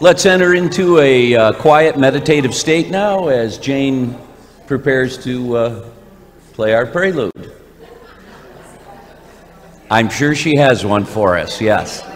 Let's enter into a uh, quiet meditative state now as Jane prepares to uh, play our prelude. I'm sure she has one for us, yes.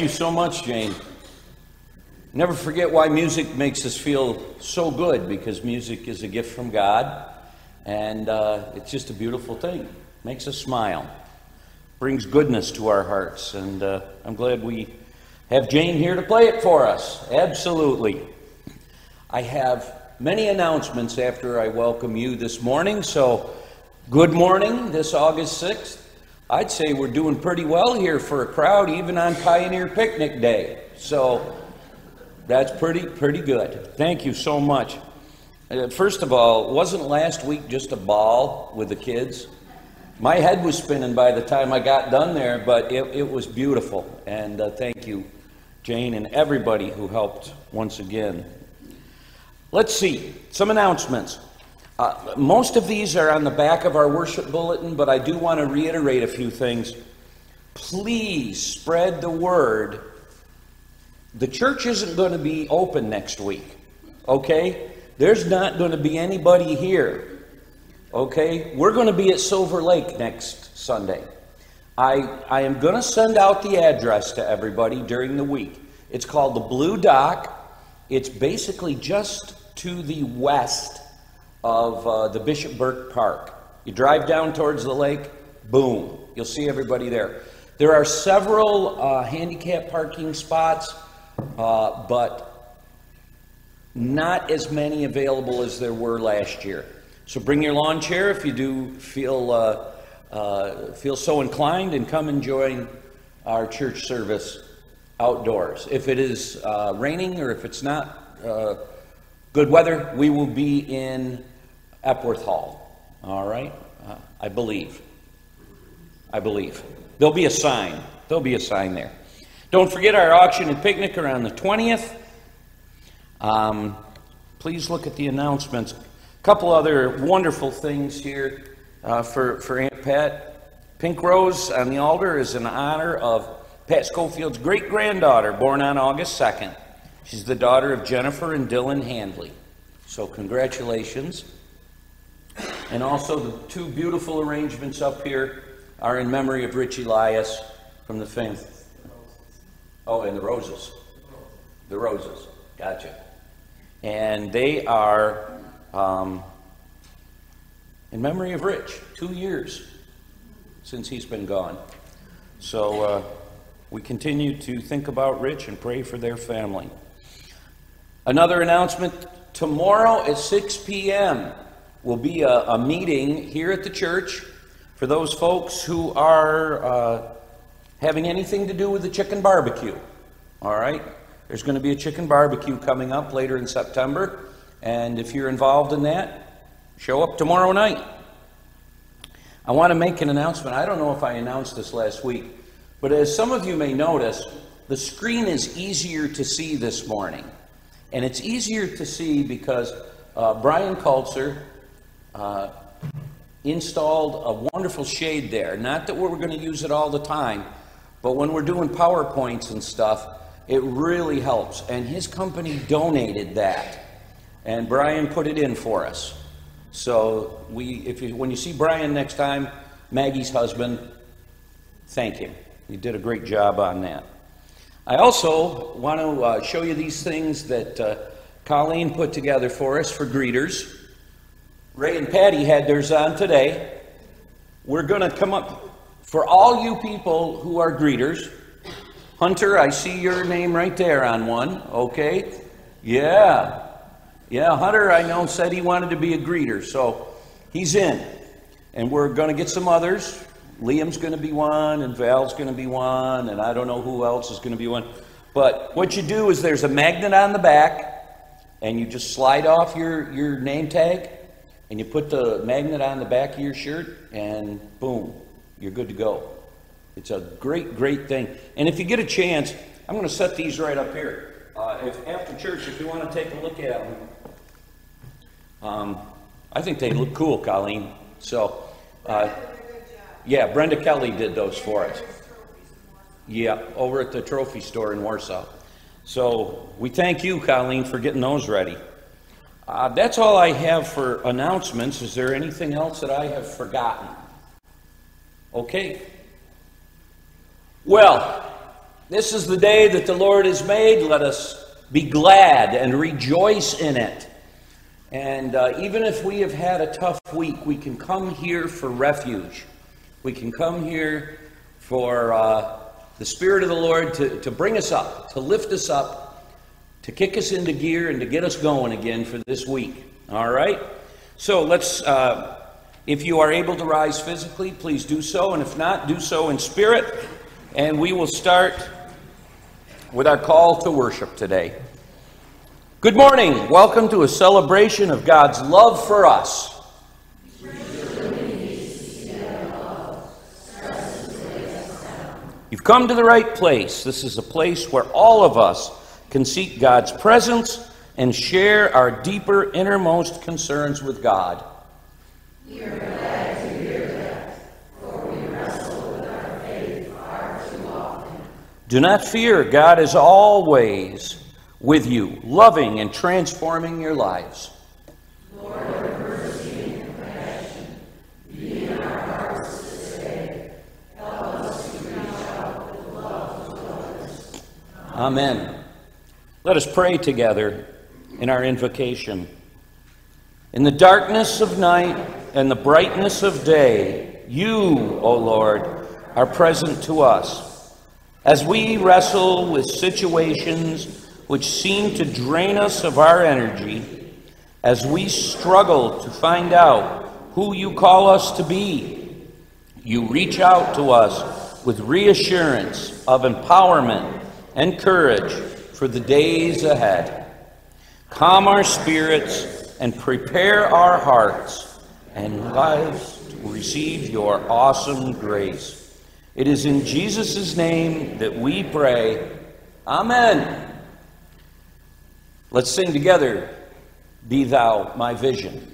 Thank you so much, Jane. Never forget why music makes us feel so good because music is a gift from God and uh, it's just a beautiful thing. Makes us smile, brings goodness to our hearts, and uh, I'm glad we have Jane here to play it for us. Absolutely. I have many announcements after I welcome you this morning, so good morning this August 6th. I'd say we're doing pretty well here for a crowd, even on Pioneer Picnic Day. So that's pretty, pretty good. Thank you so much. Uh, first of all, wasn't last week just a ball with the kids? My head was spinning by the time I got done there, but it, it was beautiful. And uh, thank you, Jane, and everybody who helped once again. Let's see, some announcements. Uh, most of these are on the back of our worship bulletin, but I do want to reiterate a few things. Please spread the word. The church isn't going to be open next week, okay? There's not going to be anybody here, okay? We're going to be at Silver Lake next Sunday. I, I am going to send out the address to everybody during the week. It's called the Blue Dock. It's basically just to the west of uh, the Bishop Burke Park. You drive down towards the lake, boom, you'll see everybody there. There are several uh, handicap parking spots, uh, but not as many available as there were last year. So bring your lawn chair if you do feel uh, uh, feel so inclined, and come and join our church service outdoors. If it is uh, raining or if it's not uh, good weather, we will be in Epworth Hall. All right? Uh, I believe. I believe. There'll be a sign. There'll be a sign there. Don't forget our auction and picnic around the 20th. Um, please look at the announcements. A couple other wonderful things here uh, for, for Aunt Pat. Pink Rose on the altar is in honor of Pat Schofield's great granddaughter, born on August 2nd. She's the daughter of Jennifer and Dylan Handley. So, congratulations. And also, the two beautiful arrangements up here are in memory of Rich Elias from the fame. Oh, and the roses. The roses. Gotcha. And they are um, in memory of Rich, two years since he's been gone. So uh, we continue to think about Rich and pray for their family. Another announcement tomorrow at 6 p.m. will be a, a meeting here at the church for those folks who are uh, having anything to do with the chicken barbecue. All right? There's going to be a chicken barbecue coming up later in September. And if you're involved in that, Show up tomorrow night. I want to make an announcement. I don't know if I announced this last week, but as some of you may notice, the screen is easier to see this morning. And it's easier to see because uh, Brian Kultzer uh, installed a wonderful shade there. Not that we're going to use it all the time, but when we're doing PowerPoints and stuff, it really helps. And his company donated that. And Brian put it in for us. So we, if you, when you see Brian next time, Maggie's husband, thank him. He did a great job on that. I also want to uh, show you these things that uh, Colleen put together for us for greeters. Ray and Patty had theirs on today. We're going to come up for all you people who are greeters. Hunter, I see your name right there on one. Okay. Yeah. Yeah, Hunter, I know, said he wanted to be a greeter, so he's in. And we're going to get some others. Liam's going to be one, and Val's going to be one, and I don't know who else is going to be one. But what you do is there's a magnet on the back, and you just slide off your, your name tag, and you put the magnet on the back of your shirt, and boom, you're good to go. It's a great, great thing. And if you get a chance, I'm going to set these right up here. Uh, if after church, if you want to take a look at them, um, I think they look cool, Colleen. So, uh, yeah, Brenda Kelly did those for us. Yeah, over at the trophy store in Warsaw. So we thank you, Colleen, for getting those ready. Uh, that's all I have for announcements. Is there anything else that I have forgotten? Okay. Well, this is the day that the Lord has made. Let us be glad and rejoice in it. And uh, even if we have had a tough week, we can come here for refuge. We can come here for uh, the Spirit of the Lord to, to bring us up, to lift us up, to kick us into gear, and to get us going again for this week. All right? So let's, uh, if you are able to rise physically, please do so. And if not, do so in spirit. And we will start with our call to worship today. Good morning. Welcome to a celebration of God's love for us. You've come to the right place. This is a place where all of us can seek God's presence and share our deeper, innermost concerns with God. We are glad to hear that, for we wrestle with our faith far too. Do not fear, God is always with you, loving and transforming your lives. Lord, mercy and compassion, our. Help us to reach out with love to others. Amen. Let us pray together in our invocation. In the darkness of night and the brightness of day, you, O Lord, are present to us. As we wrestle with situations which seem to drain us of our energy, as we struggle to find out who you call us to be, you reach out to us with reassurance of empowerment and courage for the days ahead. Calm our spirits and prepare our hearts and lives to receive your awesome grace. It is in Jesus' name that we pray. Amen. Let's sing together, Be Thou My Vision.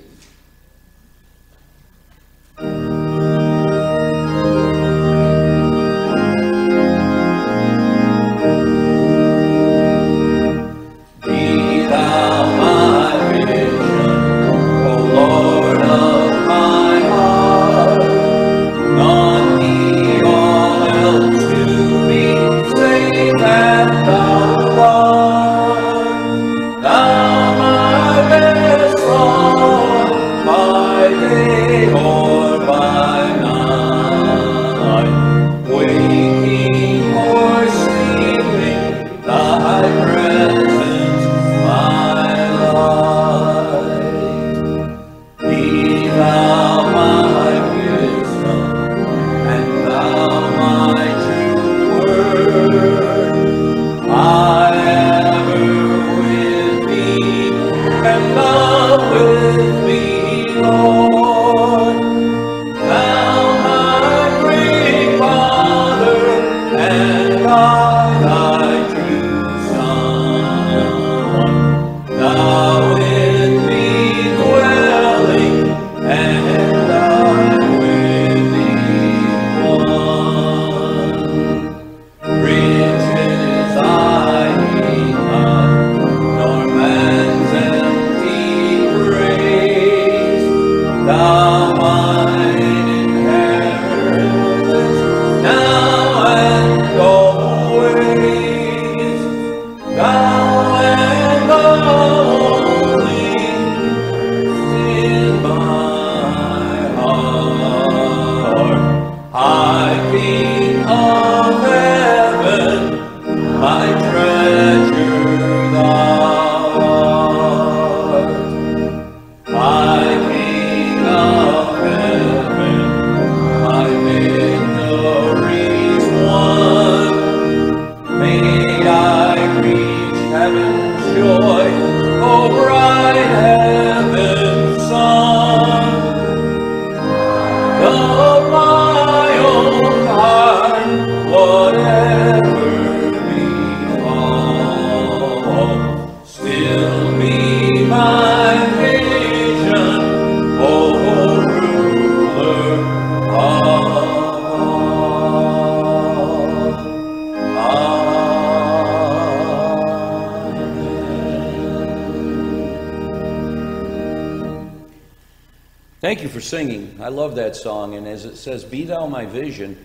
Thank you for singing. I love that song. And as it says, Be thou my vision,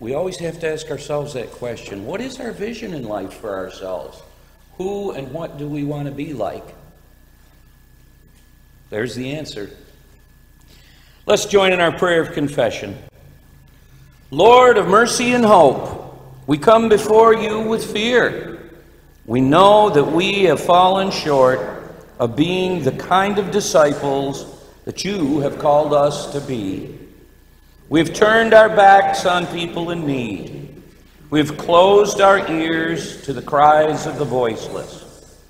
we always have to ask ourselves that question What is our vision in life for ourselves? Who and what do we want to be like? There's the answer. Let's join in our prayer of confession. Lord of mercy and hope, we come before you with fear. We know that we have fallen short of being the kind of disciples that you have called us to be. We've turned our backs on people in need. We've closed our ears to the cries of the voiceless.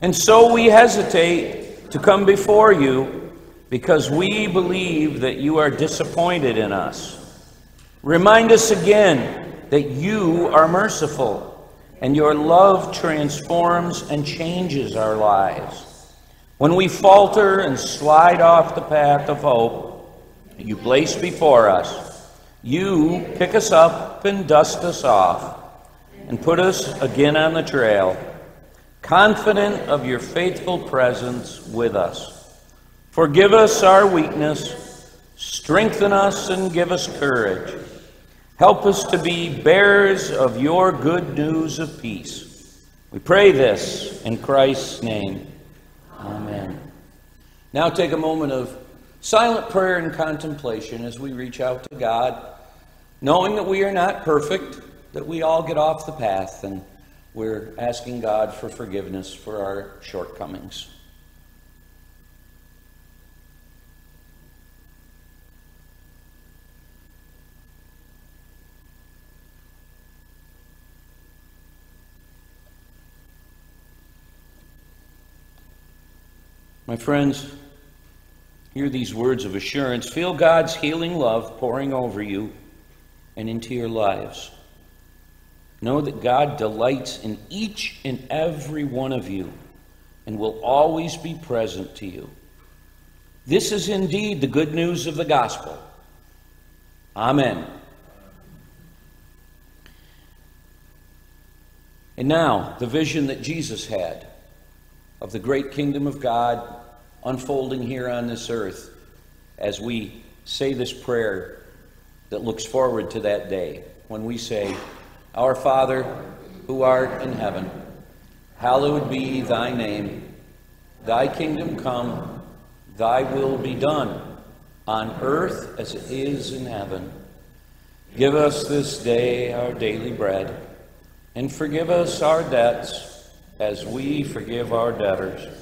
And so we hesitate to come before you because we believe that you are disappointed in us. Remind us again that you are merciful and your love transforms and changes our lives. When we falter and slide off the path of hope you place before us, you pick us up and dust us off and put us again on the trail, confident of your faithful presence with us. Forgive us our weakness, strengthen us, and give us courage. Help us to be bearers of your good news of peace. We pray this in Christ's name. Amen. Now take a moment of silent prayer and contemplation as we reach out to God, knowing that we are not perfect, that we all get off the path, and we're asking God for forgiveness for our shortcomings. My friends, hear these words of assurance. Feel God's healing love pouring over you and into your lives. Know that God delights in each and every one of you and will always be present to you. This is indeed the good news of the gospel. Amen. And now, the vision that Jesus had of the great kingdom of God unfolding here on this earth as we say this prayer that looks forward to that day when we say, Our Father, who art in heaven, hallowed be thy name. Thy kingdom come, thy will be done, on earth as it is in heaven. Give us this day our daily bread, and forgive us our debts as we forgive our debtors.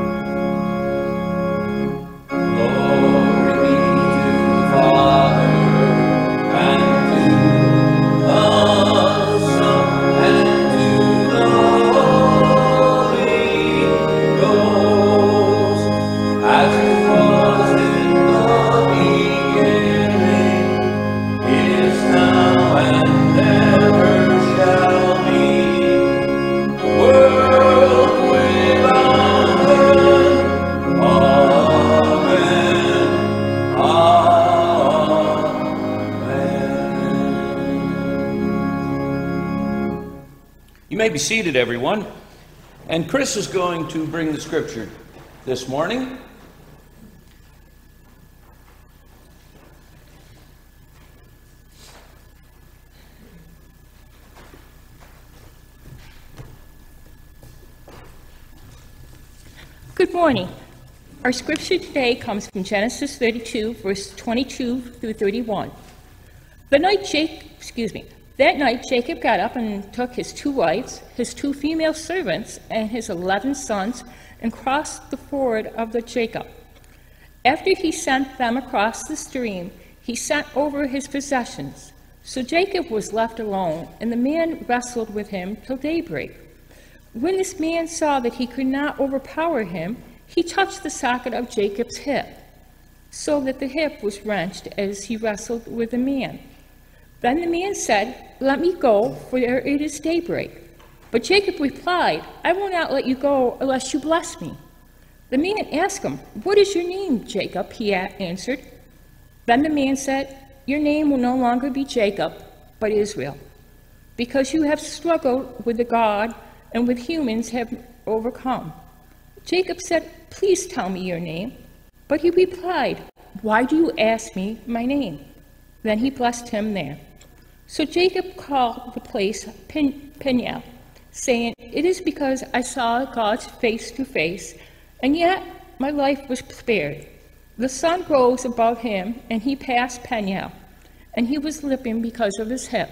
Be seated, everyone. And Chris is going to bring the scripture this morning. Good morning. Our scripture today comes from Genesis 32, verse 22 through 31. The night Jake, excuse me, that night, Jabbok got up and took his two wives, his two female servants, and his eleven sons, and crossed the ford of the Jacob. After he sent them across the stream, he sent over his possessions. So Jacob was left alone, and the man wrestled with him till daybreak. When this man saw that he could not overpower him, he touched the socket of Jacob's hip, so that the hip was wrenched as he wrestled with the man. Then the man said, Let me go, for it is daybreak. But Jacob replied, I will not let you go unless you bless me. The man asked him, What is your name, Jacob? He answered. Then the man said, Your name will no longer be Jacob, but Israel, because you have struggled with the God and with humans have overcome. Jacob said, Please tell me your name. But he replied, Why do you ask me my name? Then he blessed him there. So Jacob called the place Pen- Peniel, saying, It is because I saw God's face to face, and yet my life was spared. The sun rose above him, and he passed Peniel, and he was limping because of his hip.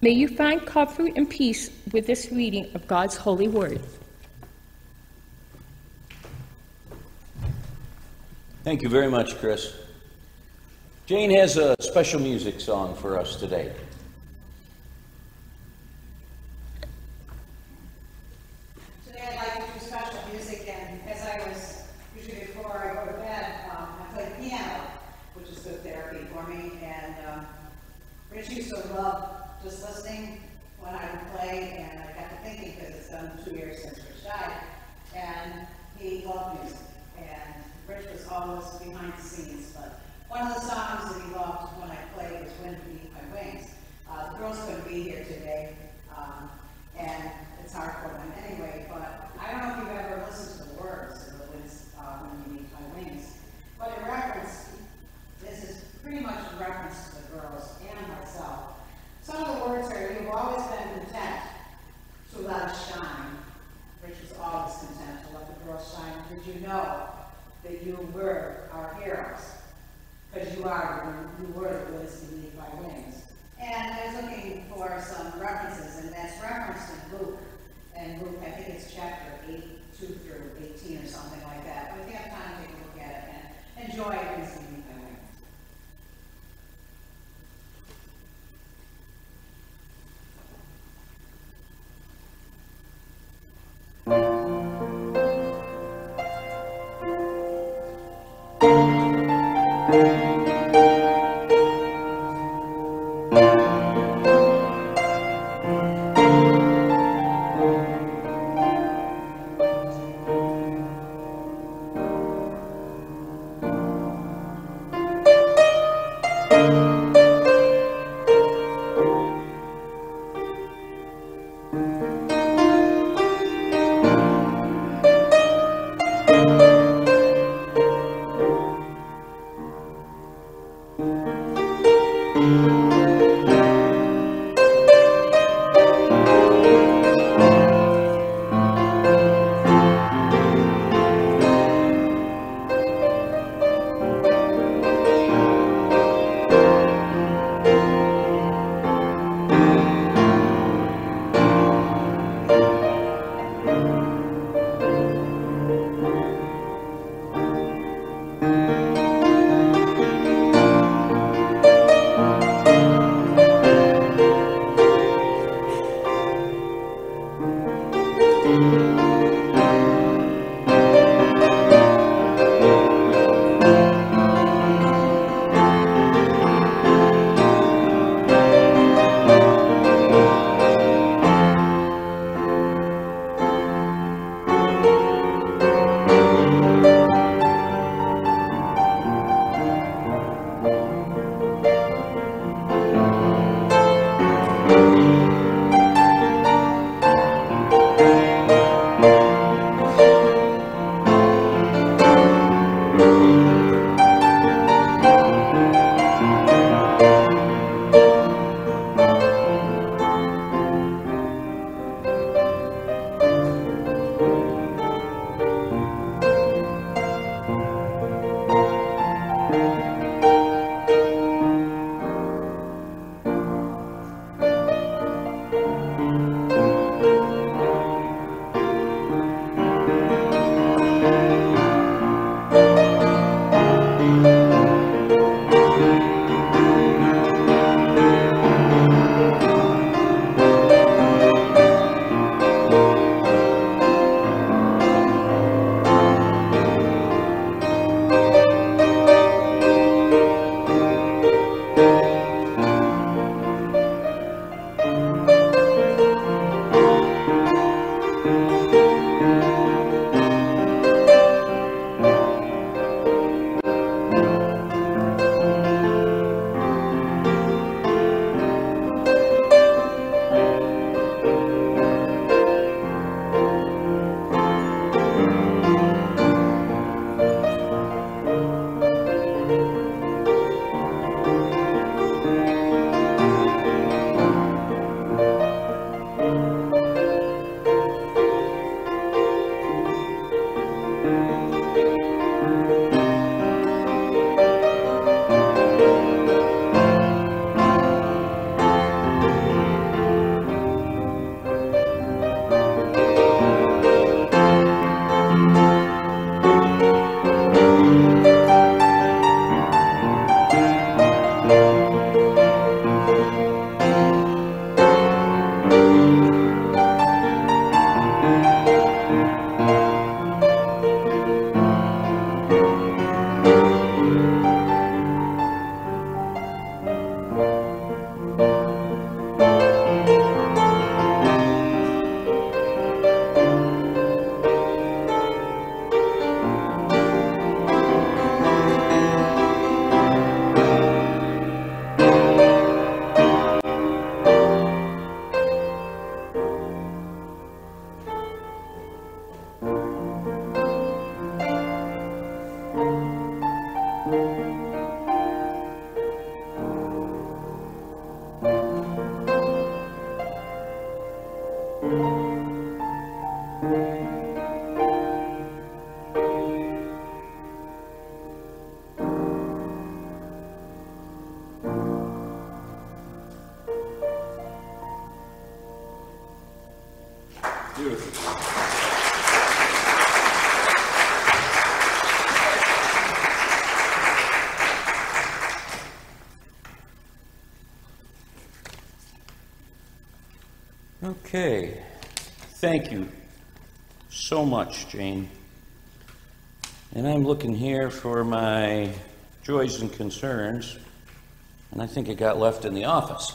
May you find comfort and peace with this reading of God's holy word. Thank you very much, Chris. Jane has a special music song for us today. Thank you so much, Jane. And I'm looking here for my joys and concerns, and I think it got left in the office.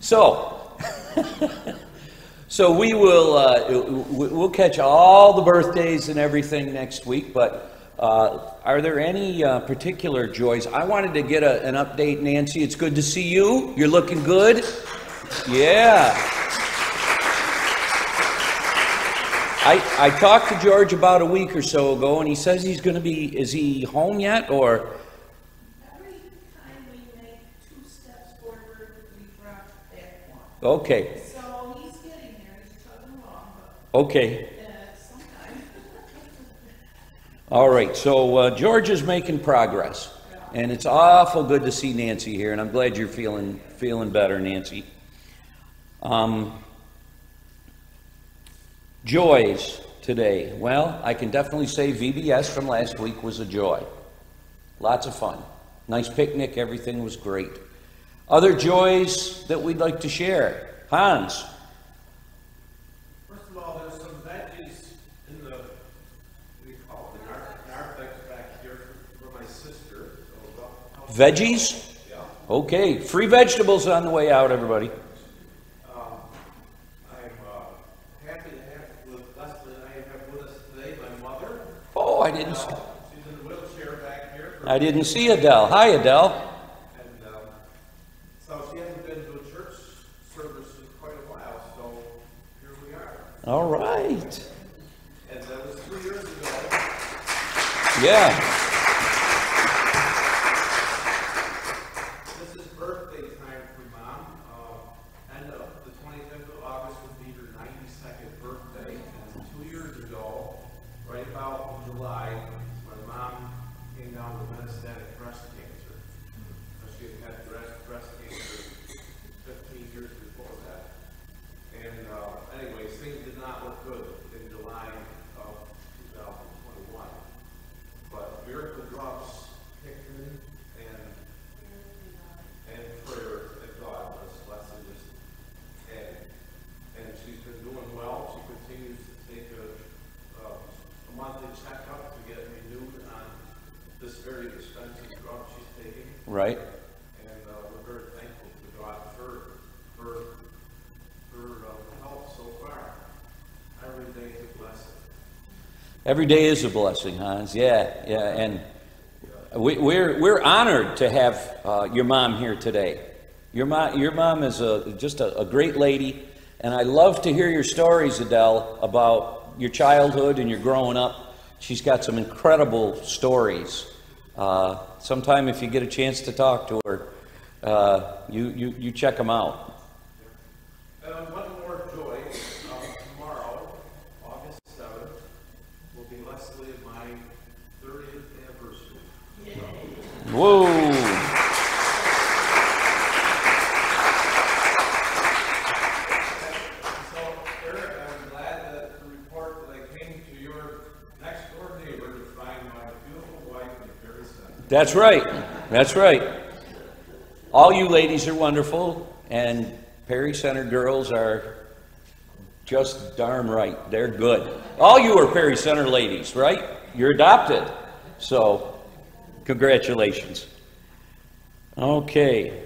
So, so we will uh, we- we'll catch all the birthdays and everything next week. But uh, are there any uh, particular joys? I wanted to get a, an update, Nancy. It's good to see you. You're looking good. Yeah. I, I talked to George about a week or so ago, and he says he's going to be. Is he home yet, or? Every time we make two steps forward, we drop back one. Okay, So he's getting there, he's chugging along, but okay, uh, sometime. all right. So uh, George is making progress, and it's awful good to see Nancy here, and I'm glad you're feeling feeling better, Nancy. Um, joys today. Well, I can definitely say VBS from last week was a joy. Lots of fun. Nice picnic, everything was great. Other joys that we'd like to share. Hans. First of all, there's some veggies in the, we call it, the nar- narthex back here for, for my sister. So Veggies? Yeah. Okay, free vegetables on the way out, everybody. Um, I'm, uh, happy to have with Leslie and I have with us today my mother. Oh, I didn't, s- Uh, She's in a wheelchair back here. for- I didn't see Adele. Hi, Adele. And, um, so she hasn't been to a church service in quite a while, so here we are. All right. And that was three years ago. Yeah. This is birthday time for mom. Uh, end of the twenty-fifth of August would be her ninety-second birthday. And two years ago, right about in July, my mom came down with metastatic breast cancer. Uh, She had had breast, breast cancer fifteen years before that. And, uh, anyways, things did not look good in July of two thousand twenty-one. But miracle drugs kicked in and and prayer that God was blessing us. And, and she's been doing well. She continues to take a, uh, a monthly checkup to get renewed on this very expensive drug she's taking. Right. And, uh, we're very thankful to God for, for, for, uh, help so far. Every day is a blessing. Every day is a blessing, Hans. Yeah, yeah. And we, we're, we're honored to have uh, your mom here today. Your mom, your mom is a, just a, a great lady. And I love to hear your stories, Adele, about your childhood and your growing up. She's got some incredible stories. Uh, sometime, if you get a chance to talk to her, uh, you, you, you check them out. Uh, one more joy, uh, tomorrow, August seventh, will be Leslie and my thirtieth anniversary. Whoa! So, Eric, I'm glad that to report that I came to your next door neighbor to find my beautiful wife in Perry Center. That's right. That's right. All you ladies are wonderful, and Perry Center girls are just darn right. They're good. All you are Perry Center ladies, right? You're adopted. So, congratulations. Okay.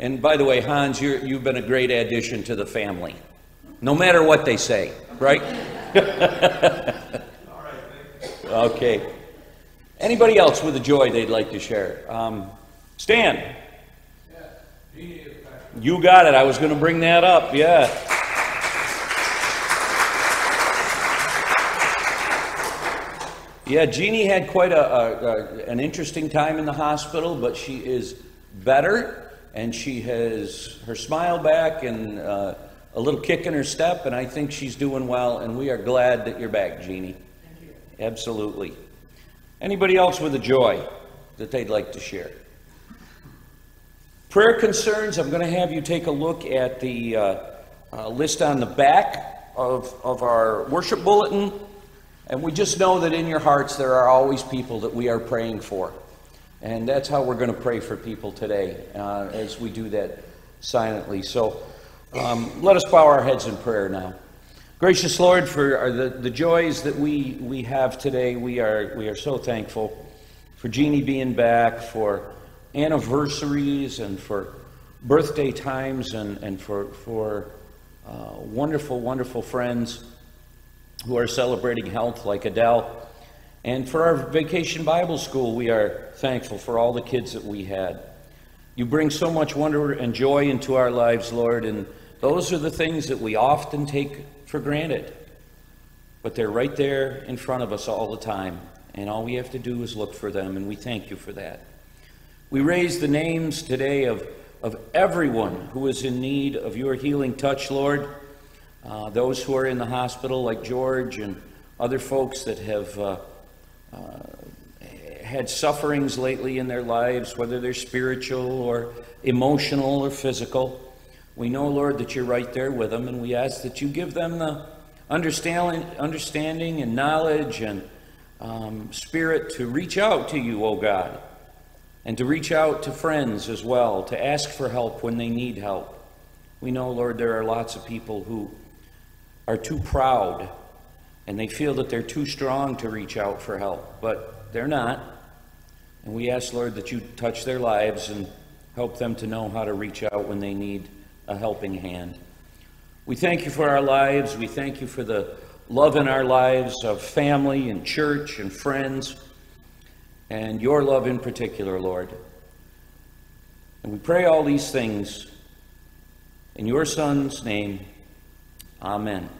And by the way, Hans, you're, you've been a great addition to the family. No matter what they say, right? Okay. Anybody else with a joy they'd like to share? Um, Stan? You got it. I was going to bring that up. Yeah. Yeah, Jeannie had quite a, a, a, an interesting time in the hospital, but she is better, and she has her smile back and uh, a little kick in her step, and I think she's doing well, and we are glad that you're back, Jeannie. Thank you. Absolutely. Anybody else with a joy that they'd like to share? Prayer concerns, I'm going to have you take a look at the uh, uh, list on the back of, of our worship bulletin. And we just know that in your hearts there are always people that we are praying for. And that's how we're going to pray for people today uh, as we do that silently. So um, let us bow our heads in prayer now. Gracious Lord, for the, the joys that we, we have today, we are, we are so thankful for Jeannie being back, for anniversaries, and for birthday times, and, and for, for uh, wonderful, wonderful friends who are celebrating health, like Adele. And for our vacation Bible school, we are thankful for all the kids that we had. You bring so much wonder and joy into our lives, Lord, and those are the things that we often take for granted. But they're right there in front of us all the time, and all we have to do is look for them, and we thank you for that. We raise the names today of, of everyone who is in need of your healing touch, Lord. Uh, those who are in the hospital, like George, and other folks that have uh, uh, had sufferings lately in their lives, whether they're spiritual or emotional or physical. We know, Lord, that you're right there with them, and we ask that you give them the understanding, understanding and knowledge and um, spirit to reach out to you, O God, and to reach out to friends as well, to ask for help when they need help. We know, Lord, there are lots of people who are too proud and they feel that they're too strong to reach out for help, but they're not. And we ask, Lord, that you touch their lives and help them to know how to reach out when they need a helping hand. We thank you for our lives. We thank you for the love in our lives of family and church and friends, and your love in particular, Lord. And we pray all these things in your Son's name. Amen.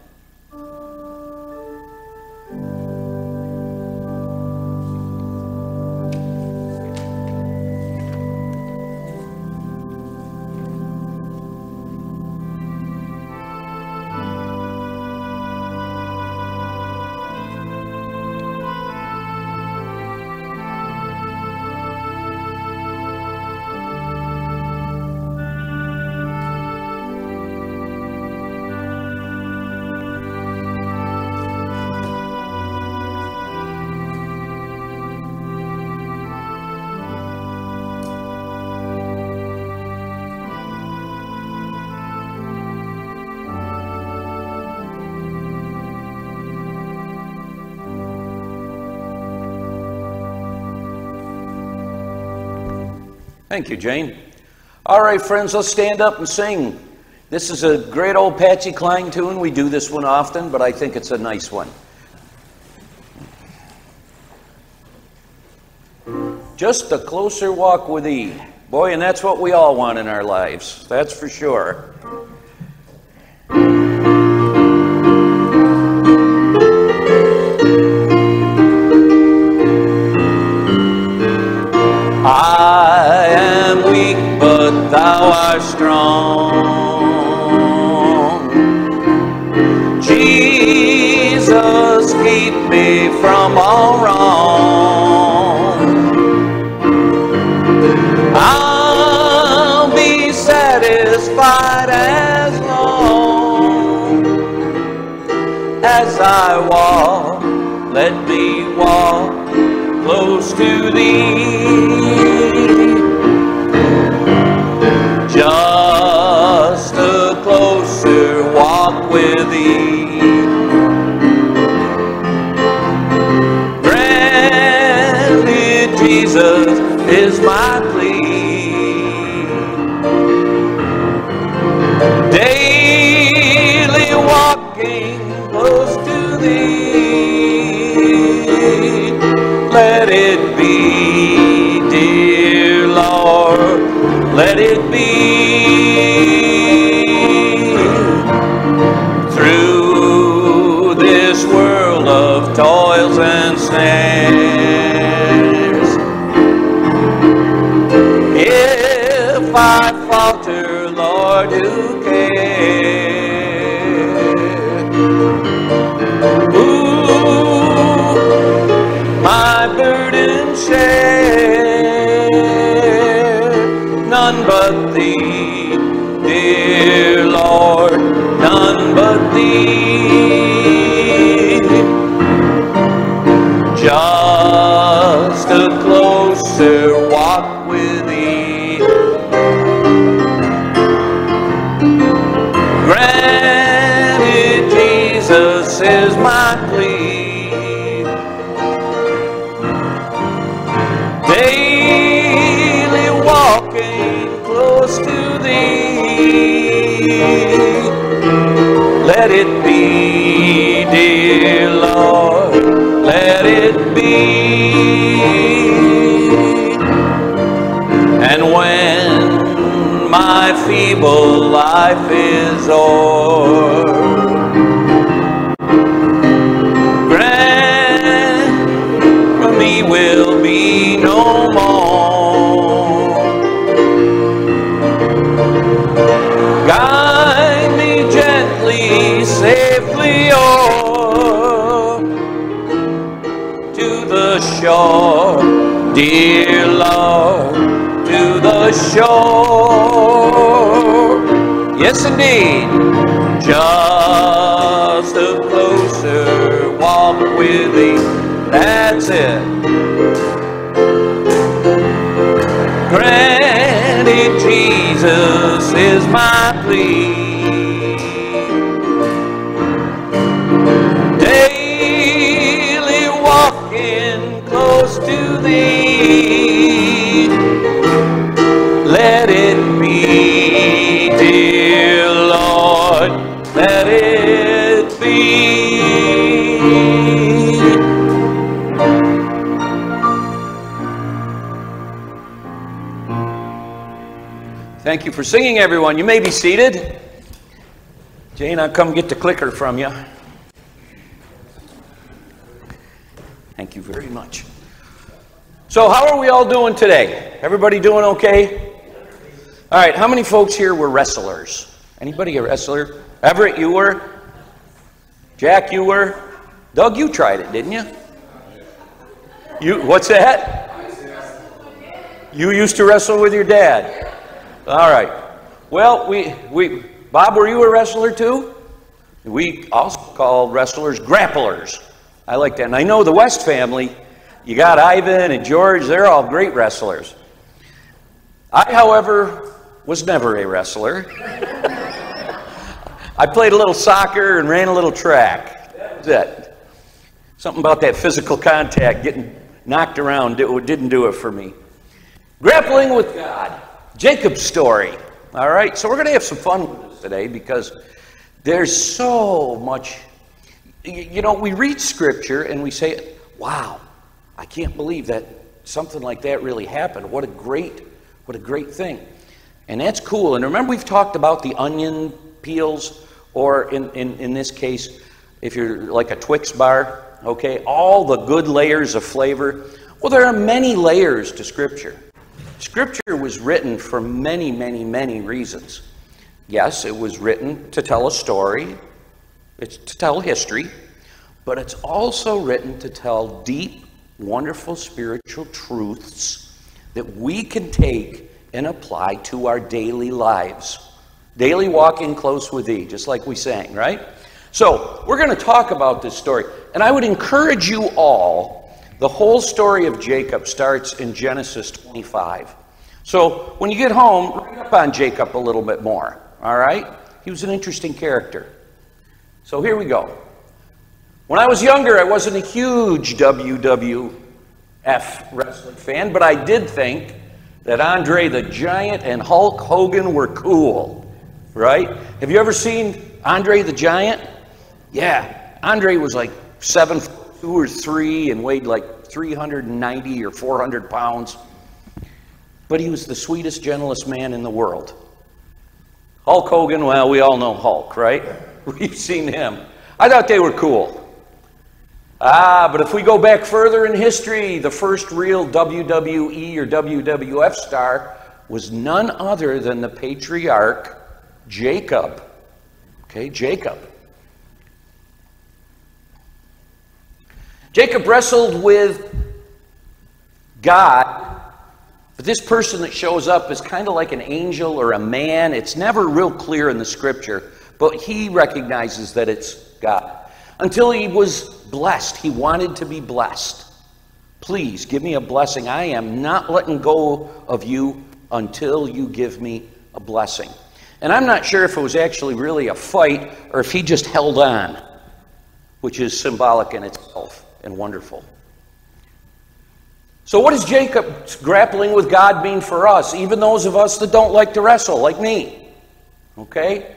Thank you, Jane. All right, friends, let's stand up and sing. This is a great old Patsy Cline tune. We do this one often, but I think it's a nice one. Just a closer walk with thee. Boy, and that's what we all want in our lives. That's for sure. I but thou art strong. Jesus, keep me from all wrong. I'll be satisfied as long as I walk. Let me walk close to thee. Is o'er, grant for me will be no more. Guide me gently, safely o'er to the shore, dear Lord, to the shore. Yes, indeed, just a closer walk with thee. That's it. Granted, Jesus is my plea. Daily walking close to thee. Thank you for singing, everyone. You may be seated. Jane, I'll come get the clicker from you. Thank you very much. So, how are we all doing today? Everybody doing okay? All right, how many folks here were wrestlers? Anybody a wrestler? Everett, you were? Jack, you were? Doug, you tried it, didn't you? You what's that? You used to wrestle with your dad. All right. Well, we we Bob, were you a wrestler too? We also call wrestlers grapplers. I like that. And I know the West family, you got Ivan and George, they're all great wrestlers. I, however, was never a wrestler. I played a little soccer and ran a little track. That it. Something about that physical contact, getting knocked around, didn't do it for me. Grappling with God, Jacob's story. All right, so we're going to have some fun with this today because there's so much. You know, we read scripture and we say, wow, I can't believe that something like that really happened. What a great, what a great thing. And that's cool. And remember, we've talked about the onion peels, or in, in, in this case, if you're like a Twix bar, okay, all the good layers of flavor. Well, there are many layers to Scripture. Scripture was written for many, many, many reasons. Yes, it was written to tell a story, it's to tell history, but it's also written to tell deep, wonderful spiritual truths that we can take and apply to our daily lives. Daily walking close with thee, just like we sang, right? So, we're going to talk about this story. And I would encourage you all, the whole story of Jacob starts in Genesis 25. So, when you get home, read up on Jacob a little bit more, all right? He was an interesting character. So, here we go. When I was younger, I wasn't a huge WWF wrestling fan, but I did think that Andre the Giant and Hulk Hogan were cool, right? Have you ever seen Andre the Giant? Yeah, Andre was like seven, two or three, and weighed like 390 or 400 pounds. But he was the sweetest, gentlest man in the world. Hulk Hogan, well, we all know Hulk, right? We've seen him. I thought they were cool. Ah, but if we go back further in history, the first real WWE or WWF star was none other than the patriarch Jacob. Okay, Jacob. Jacob wrestled with God, but this person that shows up is kind of like an angel or a man. It's never real clear in the scripture, but he recognizes that it's God. Until he was blessed, he wanted to be blessed. Please give me a blessing. I am not letting go of you until you give me a blessing. And I'm not sure if it was actually really a fight or if he just held on. which is symbolic in itself and wonderful. So, what does Jacob grappling with God mean for us, even those of us that don't like to wrestle, like me? Okay?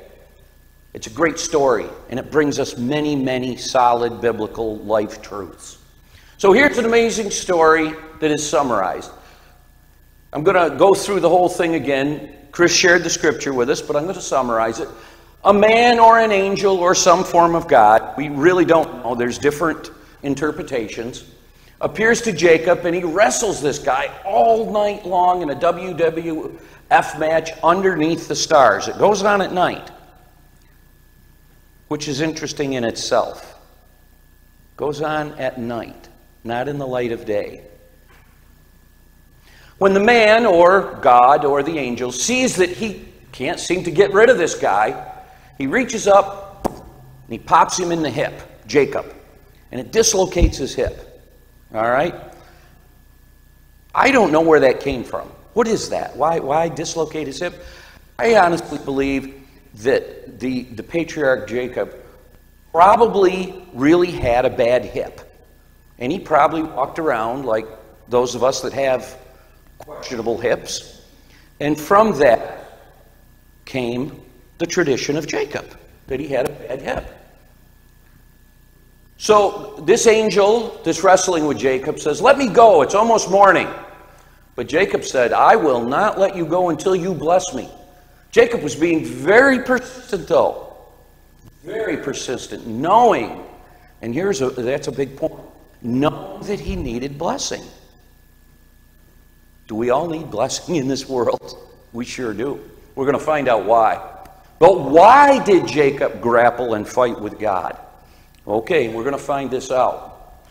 It's a great story, and it brings us many, many solid biblical life truths. So, here's an amazing story that is summarized. I'm going to go through the whole thing again. Chris shared the scripture with us, but I'm going to summarize it. A man or an angel or some form of God, we really don't know, there's different interpretations, appears to Jacob and he wrestles this guy all night long in a WWF match underneath the stars. It goes on at night, which is interesting in itself. Goes on at night, not in the light of day. When the man or God or the angel sees that he can't seem to get rid of this guy, he reaches up and he pops him in the hip, Jacob, and it dislocates his hip. All right? I don't know where that came from. What is that? Why, why dislocate his hip? I honestly believe that the, the patriarch Jacob probably really had a bad hip. And he probably walked around like those of us that have questionable hips. And from that came the tradition of Jacob, that he had a bad hip. So this angel, this wrestling with Jacob, says, Let me go, it's almost morning. But Jacob said, I will not let you go until you bless me. Jacob was being very persistent, though. Very persistent, knowing, and here's a, that's a big point, knowing that he needed blessing. Do we all need blessing in this world? We sure do. We're going to find out why. But why did Jacob grapple and fight with God? Okay, we're going to find this out.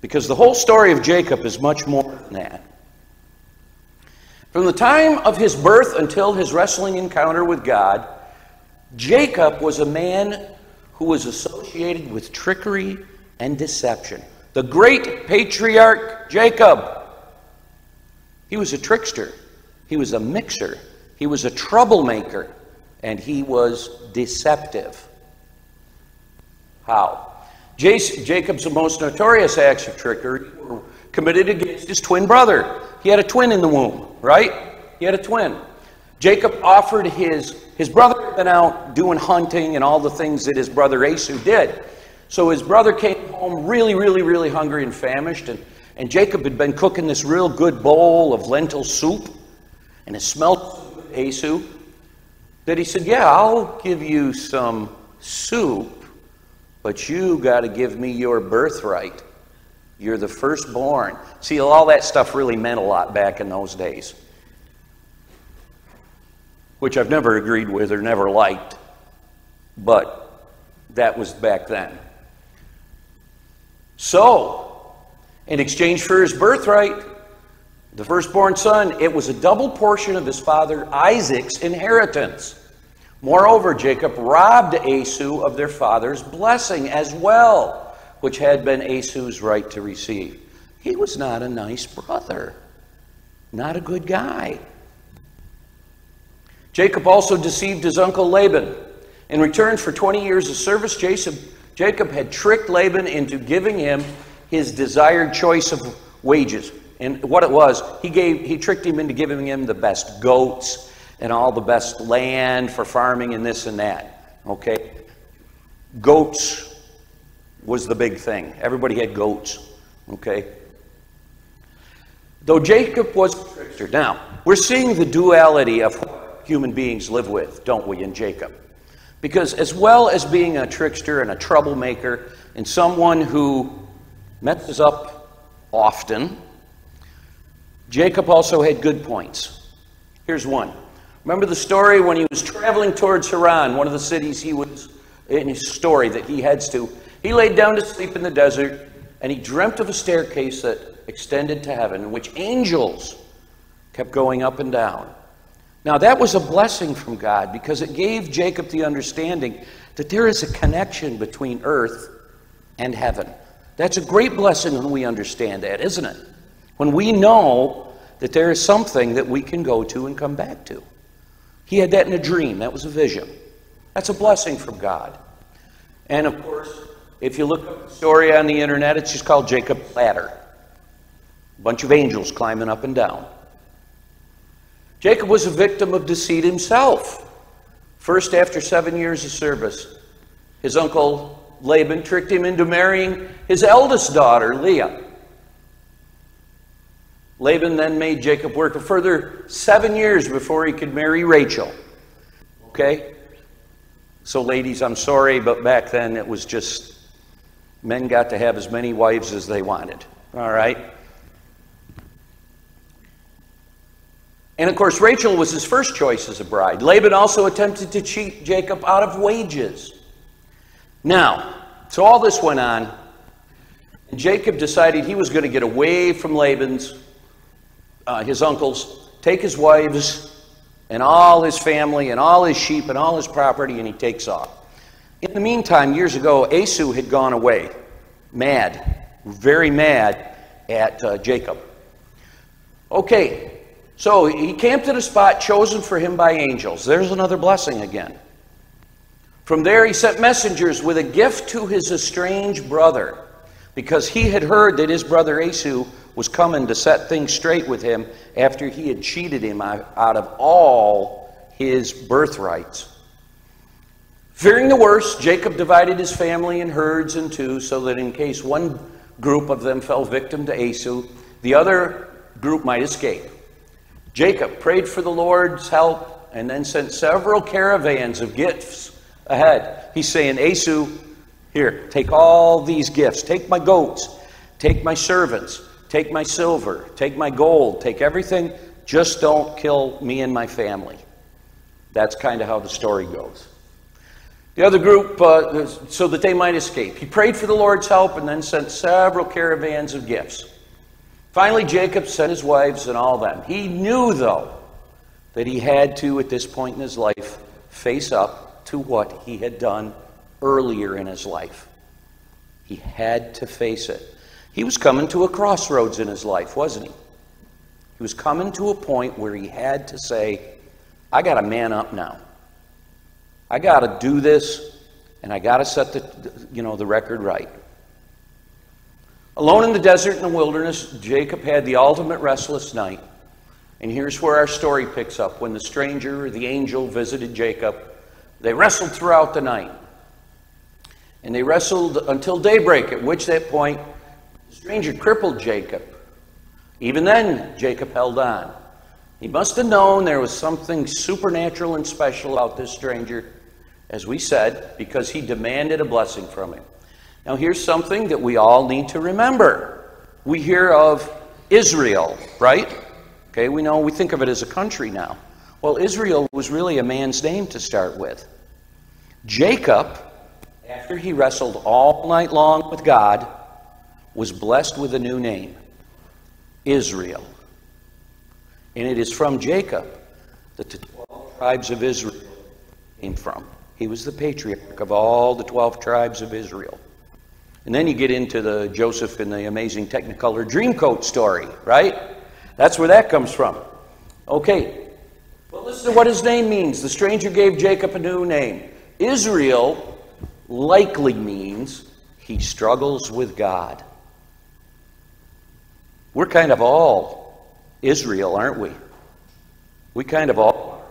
Because the whole story of Jacob is much more than that. From the time of his birth until his wrestling encounter with God, Jacob was a man who was associated with trickery and deception. The great patriarch Jacob. He was a trickster, he was a mixer, he was a troublemaker, and he was deceptive. How? Jacob's most notorious acts of trickery were committed against his twin brother. He had a twin in the womb, right? He had a twin. Jacob offered his, his brother had been out doing hunting and all the things that his brother Esau did. So his brother came home really, really, really hungry and famished, and, and Jacob had been cooking this real good bowl of lentil soup, and it smelled Esau. That he said, Yeah, I'll give you some soup but you got to give me your birthright. You're the firstborn. See, all that stuff really meant a lot back in those days, which I've never agreed with or never liked, but that was back then. So, in exchange for his birthright, the firstborn son, it was a double portion of his father Isaac's inheritance. Moreover, Jacob robbed Esau of their father's blessing as well, which had been Esau's right to receive. He was not a nice brother, not a good guy. Jacob also deceived his uncle Laban. In return for 20 years of service, Jacob had tricked Laban into giving him his desired choice of wages. And what it was, he, gave, he tricked him into giving him the best goats and all the best land for farming and this and that. Okay? Goats was the big thing. Everybody had goats. Okay? Though Jacob was trickster. Now, we're seeing the duality of what human beings live with, don't we, in Jacob? Because as well as being a trickster and a troublemaker and someone who messes up often, Jacob also had good points. Here's one. Remember the story when he was traveling towards Haran, one of the cities he was in his story that he heads to. He laid down to sleep in the desert, and he dreamt of a staircase that extended to heaven, in which angels kept going up and down. Now, that was a blessing from God because it gave Jacob the understanding that there is a connection between earth and heaven. That's a great blessing when we understand that, isn't it? When we know that there is something that we can go to and come back to. He had that in a dream. That was a vision. That's a blessing from God. And of course, If you look up the story on the internet, it's just called Jacob's Ladder. A bunch of angels climbing up and down. Jacob was a victim of deceit himself. First, after seven years of service, his uncle Laban tricked him into marrying his eldest daughter, Leah. Laban then made Jacob work a further seven years before he could marry Rachel. Okay? So, ladies, I'm sorry, but back then it was just men got to have as many wives as they wanted. All right? And of course, Rachel was his first choice as a bride. Laban also attempted to cheat Jacob out of wages. Now, so all this went on, and Jacob decided he was going to get away from Laban's, uh, his uncles, take his wives and all his family and all his sheep and all his property, and he takes off. In the meantime, years ago, Esau had gone away, mad, very mad at uh, Jacob. Okay, so he camped at a spot chosen for him by angels. There's another blessing again. From there, he sent messengers with a gift to his estranged brother because he had heard that his brother Esau was coming to set things straight with him after he had cheated him out of all his birthrights. Fearing the worst, Jacob divided his family and herds in two so that in case one group of them fell victim to Esau, the other group might escape. Jacob prayed for the Lord's help and then sent several caravans of gifts ahead. He's saying, Esau, here, take all these gifts. Take my goats. Take my servants. Take my silver. Take my gold. Take everything. Just don't kill me and my family. That's kind of how the story goes. The other group, uh, so that they might escape. He prayed for the Lord's help and then sent several caravans of gifts. Finally, Jacob sent his wives and all them. He knew, though, that he had to, at this point in his life, face up to what he had done earlier in his life. He had to face it. He was coming to a crossroads in his life, wasn't he? He was coming to a point where he had to say, I got to man up now. I got to do this, and I got to set the, you know, the record right. Alone in the desert in the wilderness, Jacob had the ultimate restless night. And here's where our story picks up. When the stranger, the angel, visited Jacob, they wrestled throughout the night. And they wrestled until daybreak, at which that point stranger crippled Jacob. Even then, Jacob held on. He must have known there was something supernatural and special about this stranger, as we said, because he demanded a blessing from him. Now, here's something that we all need to remember. We hear of Israel, right? Okay, we know, we think of it as a country now. Well, Israel was really a man's name to start with. Jacob, after he wrestled all night long with God, was blessed with a new name Israel. And it is from Jacob that the 12 tribes of Israel came from. He was the patriarch of all the 12 tribes of Israel. And then you get into the Joseph and the amazing Technicolor Dreamcoat story, right? That's where that comes from. Okay, well, listen to what his name means. The stranger gave Jacob a new name. Israel likely means he struggles with God. We're kind of all Israel, aren't we? We kind of all.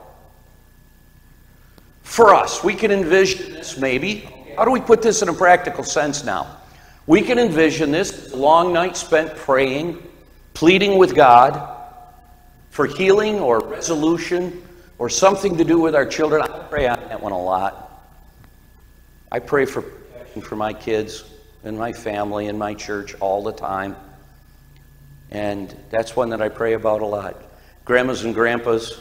For us, we can envision this maybe. How do we put this in a practical sense now? We can envision this long night spent praying, pleading with God for healing or resolution or something to do with our children. I pray on that one a lot. I pray for for my kids and my family and my church all the time. And that's one that I pray about a lot. Grandmas and grandpas,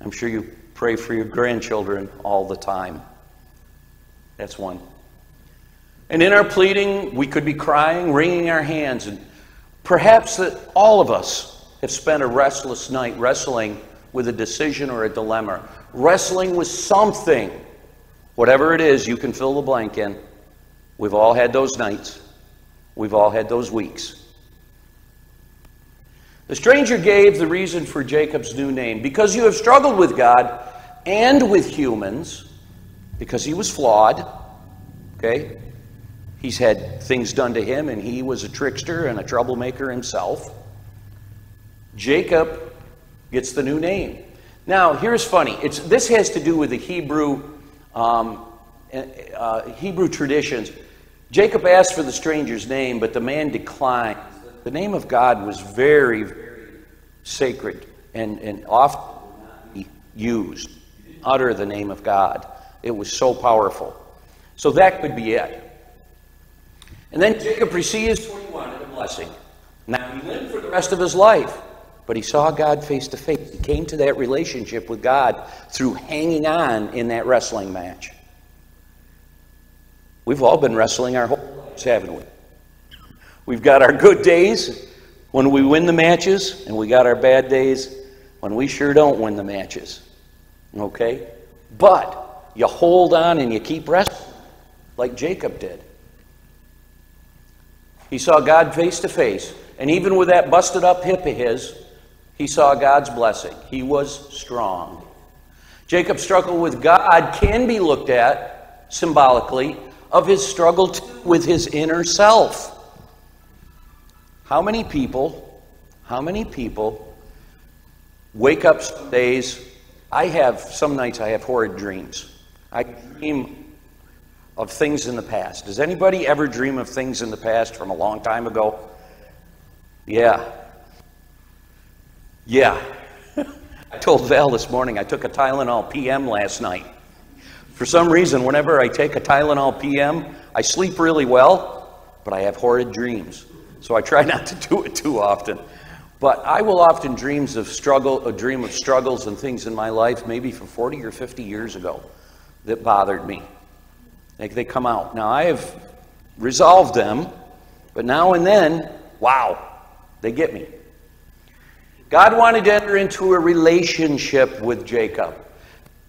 I'm sure you pray for your grandchildren all the time. That's one. And in our pleading, we could be crying, wringing our hands, and perhaps that all of us have spent a restless night wrestling with a decision or a dilemma, wrestling with something. Whatever it is, you can fill the blank in. We've all had those nights. We've all had those weeks. The stranger gave the reason for Jacob's new name because you have struggled with God and with humans, because he was flawed. Okay? He's had things done to him, and he was a trickster and a troublemaker himself. Jacob gets the new name. Now, here's funny. It's, this has to do with the Hebrew, um, uh, Hebrew traditions. Jacob asked for the stranger's name, but the man declined. The name of God was very, very sacred and, and often used. Utter the name of God. It was so powerful. So that could be it. And then Jacob receives what he wanted, a blessing. Now he lived for the rest of his life, but he saw God face to face. He came to that relationship with God through hanging on in that wrestling match. We've all been wrestling our whole lives, haven't we? We've got our good days when we win the matches, and we got our bad days when we sure don't win the matches. Okay? But you hold on and you keep wrestling, like Jacob did. He saw God face to face, and even with that busted up hip of his, he saw God's blessing. He was strong. Jacob's struggle with God can be looked at symbolically of his struggle with his inner self. How many people, how many people wake up some days? I have, some nights I have horrid dreams. I dream of things in the past. Does anybody ever dream of things in the past from a long time ago? Yeah. Yeah. I told Val this morning I took a Tylenol PM last night. For some reason, whenever I take a Tylenol PM, I sleep really well, but I have horrid dreams. So I try not to do it too often. But I will often dreams of struggle, a dream of struggles and things in my life, maybe from 40 or 50 years ago, that bothered me. Like they come out. Now I have resolved them, but now and then, wow, they get me. God wanted to enter into a relationship with Jacob.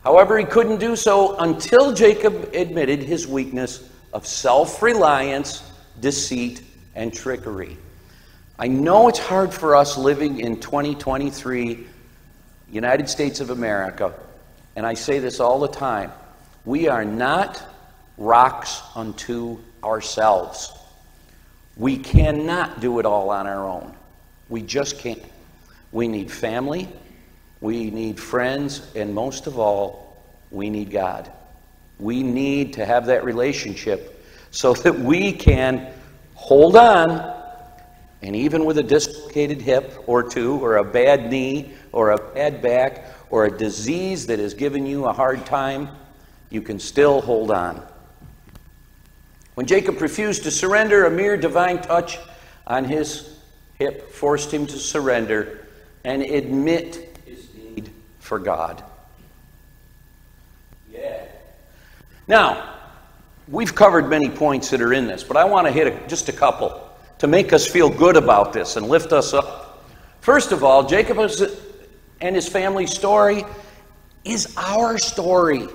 However, he couldn't do so until Jacob admitted his weakness of self reliance, deceit, and trickery. I know it's hard for us living in 2023, United States of America, and I say this all the time. We are not rocks unto ourselves. We cannot do it all on our own. We just can't. We need family, we need friends, and most of all, we need God. We need to have that relationship so that we can hold on, and even with a dislocated hip or two, or a bad knee, or a bad back, or a disease that has given you a hard time, you can still hold on. When Jacob refused to surrender, a mere divine touch on his hip forced him to surrender and admit his need for God. Yeah. Now, we've covered many points that are in this, but I want to hit a, just a couple to make us feel good about this and lift us up. First of all, Jacob and his family story is our story.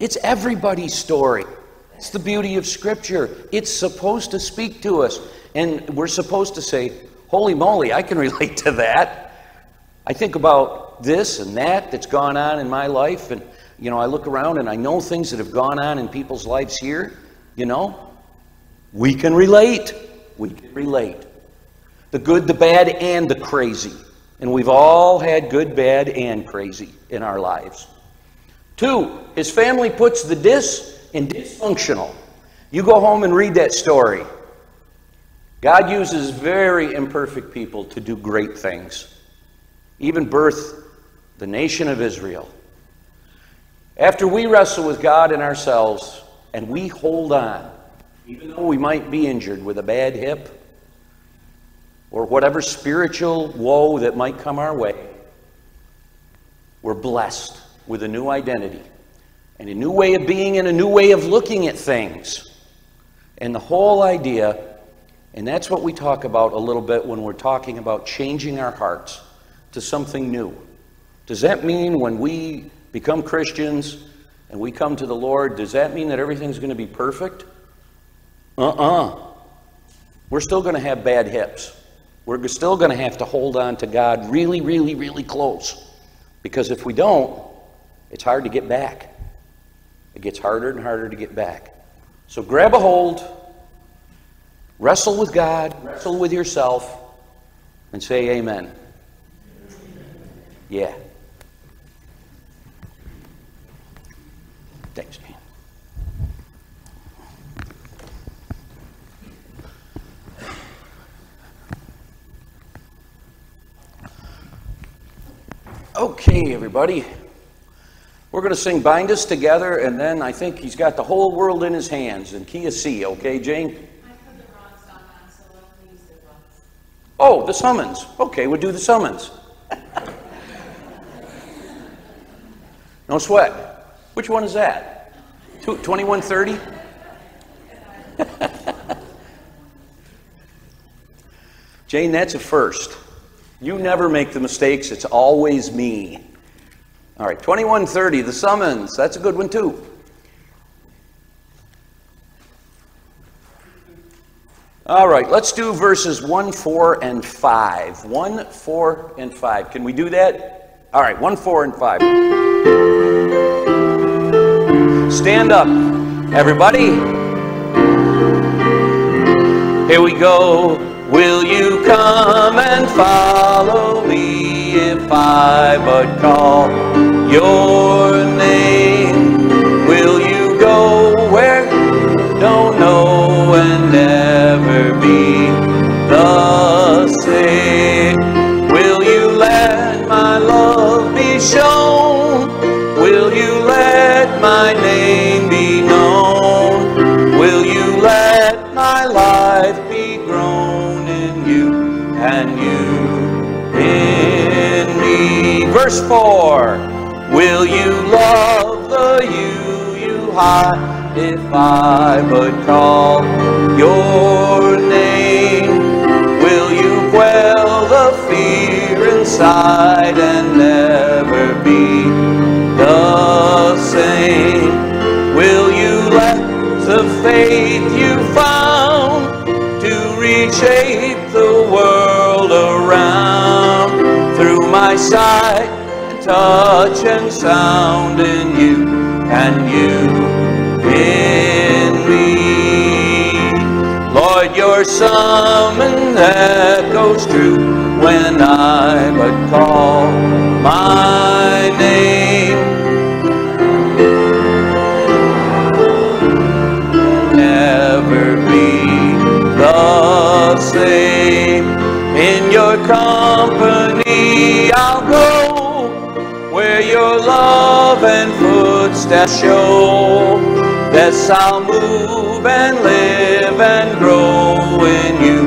It's everybody's story. It's the beauty of Scripture. It's supposed to speak to us. And we're supposed to say, Holy moly, I can relate to that. I think about this and that that's gone on in my life, and you know, I look around and I know things that have gone on in people's lives here. You know, we can relate. We can relate. The good, the bad, and the crazy. And we've all had good, bad, and crazy in our lives. Two, his family puts the dis in dysfunctional. You go home and read that story. God uses very imperfect people to do great things even birth the nation of Israel. After we wrestle with God and ourselves, and we hold on, even though we might be injured with a bad hip or whatever spiritual woe that might come our way, we're blessed with a new identity and a new way of being and a new way of looking at things. And the whole idea, and that's what we talk about a little bit when we're talking about changing our hearts to something new. Does that mean when we become Christians and we come to the Lord, does that mean that everything's going to be perfect? Uh uh-uh. uh. we are still going to have bad hips. We're still going to have to hold on to God really, really, really close. Because if we don't, it's hard to get back. It gets harder and harder to get back. So grab a hold Wrestle with God, wrestle with yourself, and say amen. Yeah. Thanks, Jane. Okay, everybody. We're going to sing Bind Us Together, and then I think he's got the whole world in his hands in key of C, okay, Jane? I put the wrong song so let me use the. Oh, the summons. Okay, we'll do the summons. no sweat. Which one is that? 2130? Jane, that's a first. You never make the mistakes, it's always me. All right, 2130, the summons. That's a good one, too. All right, let's do verses 1, 4, and 5. 1, 4, and 5. Can we do that? All right, 1, 4, and 5. Stand up, everybody. Here we go. Will you come and follow me if I but call your name? Will you go where you don't know and never be the Verse 4 Will you love the you you hide if I but call your name? Will you quell the fear inside and never be the same? Will you let the faith you found to reshape the world around through my and touch and sound in you and you in me? Lord, your summons echoes true when I but call my name. Never be the same. In your company, I'll go your love and footsteps show. Yes, I'll move and live and grow in you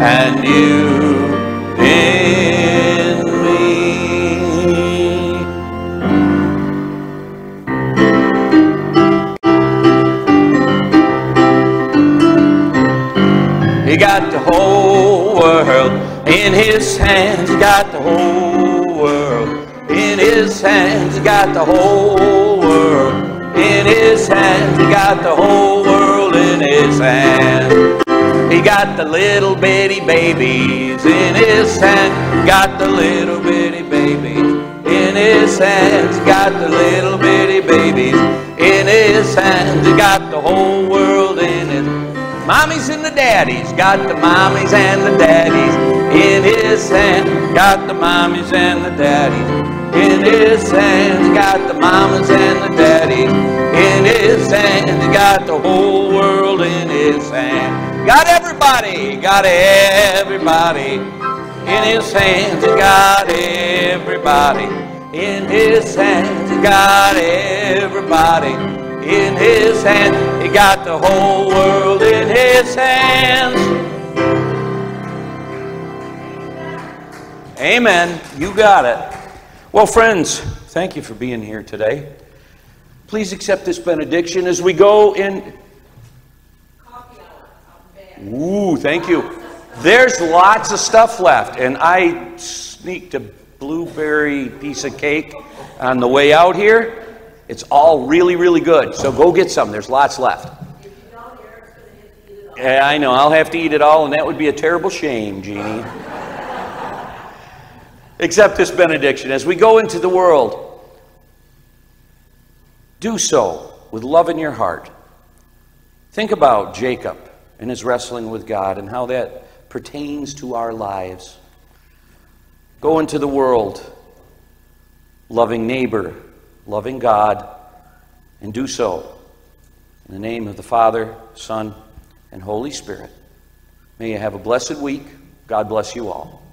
and you in me. He got the whole world in his hands. He got the whole his hands. He got the whole world in his hands. He got the whole world in his hands. He got the little bitty babies in his hand. Got the little bitty babies in his hands. Got the little bitty babies in his hands. He got the whole world in his Mommies and the daddies, got the mommies and the daddies in his hand. Got the mommies and the daddies in his hands. Got the mamas and the daddies in his hands. He got the whole world in his hand. Got everybody, got everybody in his hands. He got everybody in his hands. He got everybody in his hand. He got the whole world in his hands. Amen. You got it. Well, friends, thank you for being here today. Please accept this benediction as we go in. Ooh, thank you. There's lots of stuff left, and I sneaked a blueberry piece of cake on the way out here. It's all really, really good. So go get some. There's lots left. Yeah, I know. I'll have to eat it all, and that would be a terrible shame, Jeannie. Accept this benediction. As we go into the world, do so with love in your heart. Think about Jacob and his wrestling with God and how that pertains to our lives. Go into the world, loving neighbor, loving God, and do so in the name of the Father, Son, and Holy Spirit. May you have a blessed week. God bless you all.